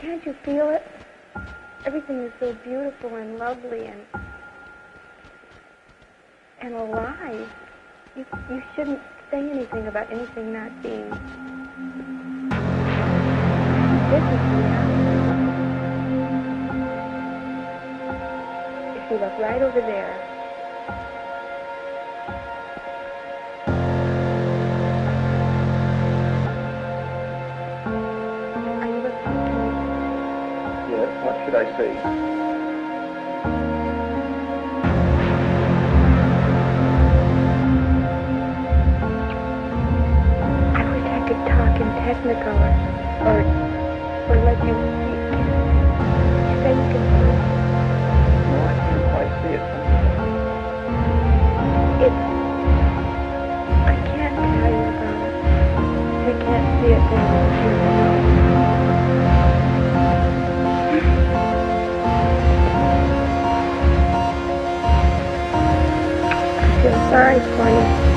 Can't you feel it? Everything is so beautiful and lovely and and alive. You you shouldn't say anything about anything not being. This is reality. If you look right over there. Should I say? I wish I could talk in Technicolor or or let you. You say you can see it. No, I can't quite see it. It's I can't tell you about it. I can't see it then. Sorry for you.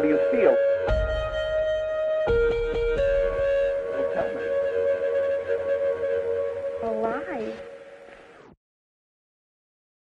How do you feel? Well, tell me. Alive.